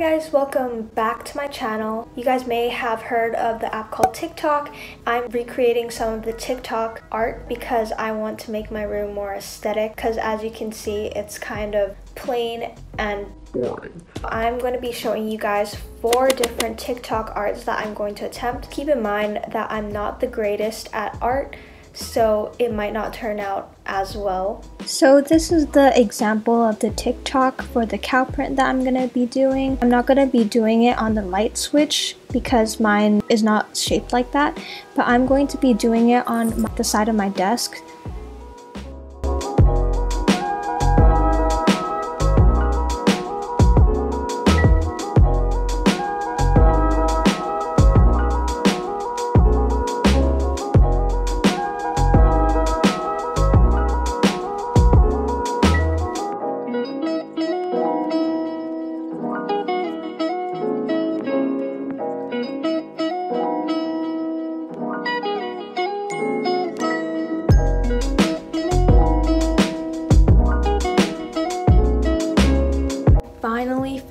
Hey guys, welcome back to my channel. You guys may have heard of the app called TikTok. I'm recreating some of the TikTok art because I want to make my room more aesthetic because as you can see, it's kind of plain and boring. I'm going to be showing you guys four different TikTok arts that I'm going to attempt. Keep in mind that I'm not the greatest at art, so it might not turn out as well. So this is the example of the TikTok for the cow print that I'm gonna be doing. I'm not gonna be doing it on the light switch because mine is not shaped like that, but I'm going to be doing it on the side of my desk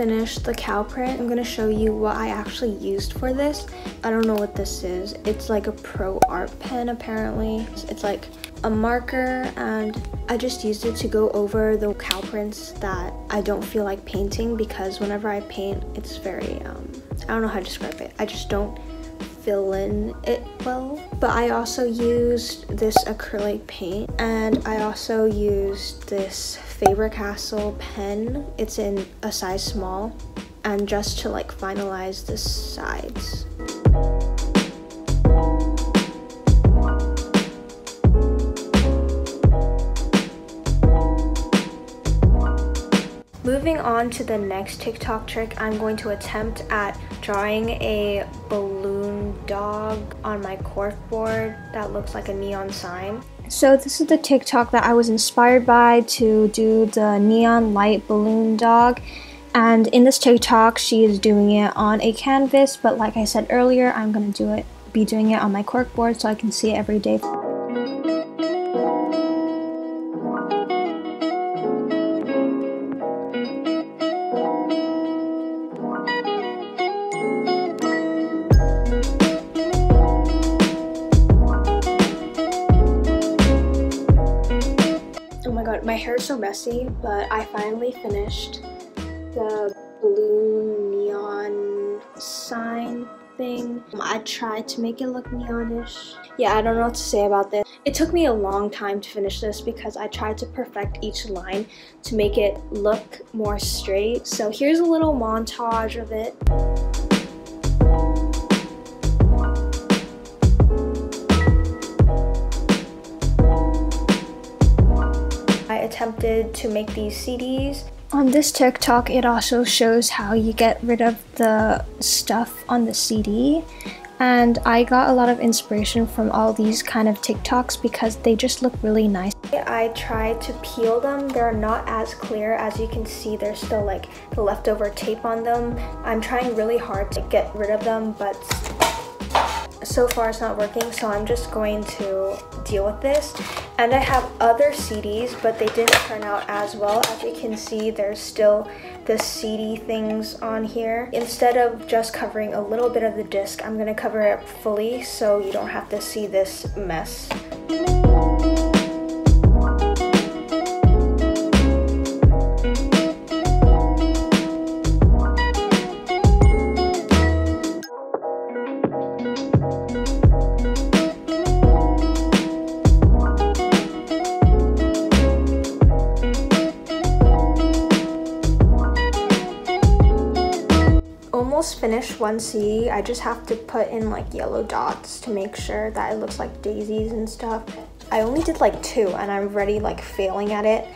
finished the cow print, I'm gonna show you what I actually used for this. I don't know what this is. It's like a pro art pen apparently. It's like a marker and I just used it to go over the cow prints that I don't feel like painting because whenever I paint, it's very, um, I don't know how to describe it. I just don't fill in it well. But I also used this acrylic paint and I also used this Faber-Castell pen. It's in a size small and just to like finalize the sides. Moving on to the next TikTok trick, I'm going to attempt at drawing a balloon dog on my corkboard that looks like a neon sign. So this is the TikTok that I was inspired by to do the neon light balloon dog. And in this TikTok, she is doing it on a canvas, but like I said earlier, I'm gonna do it, be doing it on my corkboard so I can see it every day. My hair is so messy, but I finally finished the blue neon sign thing. I tried to make it look neonish. Yeah, I don't know what to say about this. It took me a long time to finish this because I tried to perfect each line to make it look more straight. So here's a little montage of it. Attempted to make these CDs. On this TikTok, it also shows how you get rid of the stuff on the CD. And I got a lot of inspiration from all these kind of TikToks because they just look really nice. I tried to peel them. They're not as clear as you can see. There's still like the leftover tape on them. I'm trying really hard to get rid of them, but so far it's not working so I'm just going to deal with this and I have other CDs but they didn't turn out as well. As you can see there's still the CD things on here. Instead of just covering a little bit of the disc I'm gonna cover it fully so you don't have to see this mess almost one C. I just have to put in like yellow dots to make sure that it looks like daisies and stuff. I only did like two and I'm already like failing at it.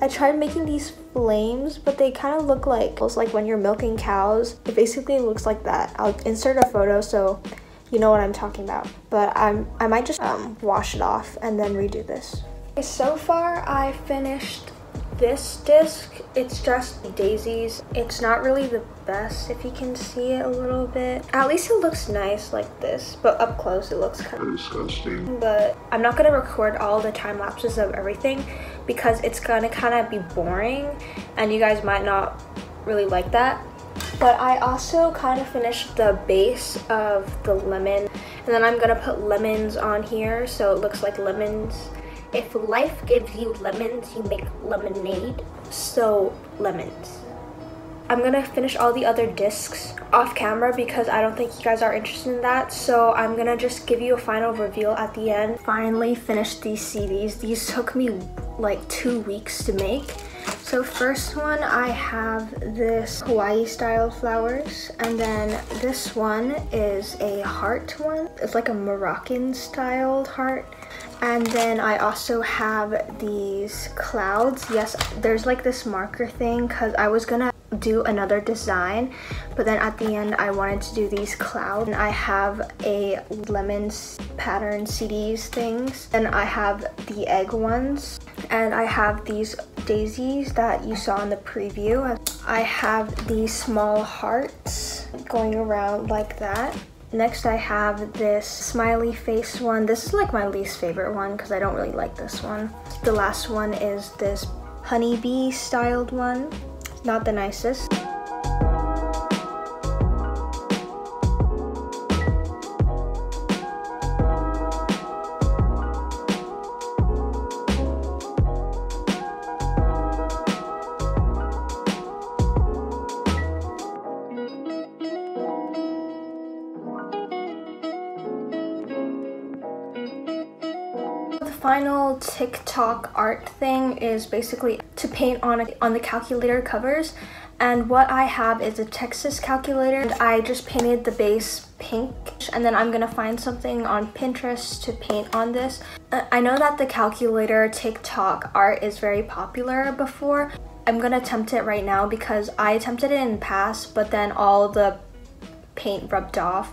I tried making these flames, but they kind of look like, it's like when you're milking cows. It basically looks like that. I'll insert a photo so you know what I'm talking about. But I'm, I might just um, wash it off and then redo this. So far I finished this disc, it's just daisies. It's not really the best if you can see it a little bit. At least it looks nice like this, but up close it looks kind of disgusting. But I'm not gonna record all the time lapses of everything because it's gonna kind of be boring and you guys might not really like that. But I also kind of finished the base of the lemon. And then I'm gonna put lemons on here so it looks like lemons. If life gives you lemons, you make lemonade. So, lemons. I'm gonna finish all the other discs off camera because I don't think you guys are interested in that. So I'm gonna just give you a final reveal at the end. Finally finished these CDs. These took me like two weeks to make. So first one, I have this Hawaii style flowers. And then this one is a heart one. It's like a Moroccan styled heart. And then I also have these clouds. Yes, there's like this marker thing because I was gonna do another design but then at the end I wanted to do these clouds and I have a lemons pattern CDs things and I have the egg ones and I have these daisies that you saw in the preview I have these small hearts going around like that Next I have this smiley face one. This is like my least favorite one because I don't really like this one. The last one is this honeybee styled one not the nicest. Final TikTok art thing is basically to paint on, a, on the calculator covers and what I have is a Texas calculator. And I just painted the base pink and then I'm gonna find something on Pinterest to paint on this. Uh, I know that the calculator TikTok art is very popular before. I'm gonna attempt it right now because I attempted it in the past but then all the paint rubbed off.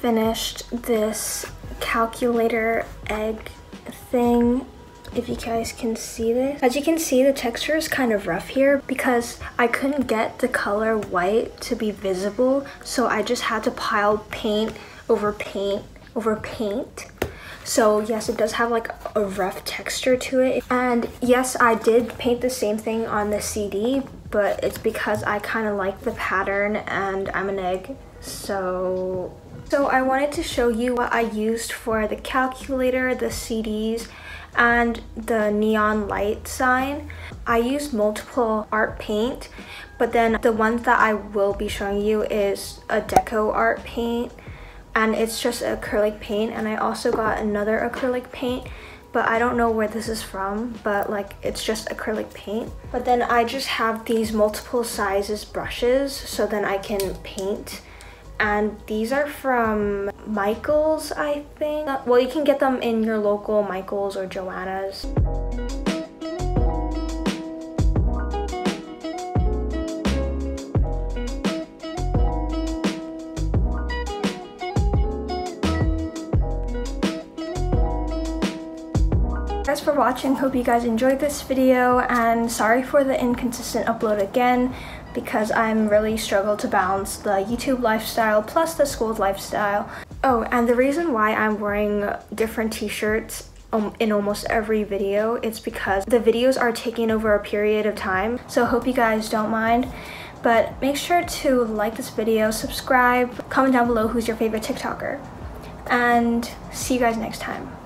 Finished this calculator egg thing if you guys can see this. As you can see, the texture is kind of rough here because I couldn't get the color white to be visible, so I just had to pile paint over paint over paint. So yes, it does have like a rough texture to it. And yes, I did paint the same thing on the CD, but it's because I kind of like the pattern and I'm an egg so so I wanted to show you what I used for the calculator, the CDs, and the neon light sign. I used multiple art paint, but then the ones that I will be showing you is a deco art paint and it's just acrylic paint and I also got another acrylic paint but I don't know where this is from, but like it's just acrylic paint. But then I just have these multiple sizes brushes so then I can paint and these are from Michaels, I think. Uh, well, you can get them in your local Michaels or Joann's. Thanks for watching. Hope you guys enjoyed this video and sorry for the inconsistent upload again because I'm really struggle to balance the YouTube lifestyle plus the school lifestyle. Oh, and the reason why I'm wearing different t-shirts um, in almost every video, it's because the videos are taking over a period of time. So hope you guys don't mind. But make sure to like this video, subscribe, comment down below who's your favorite TikToker. And see you guys next time.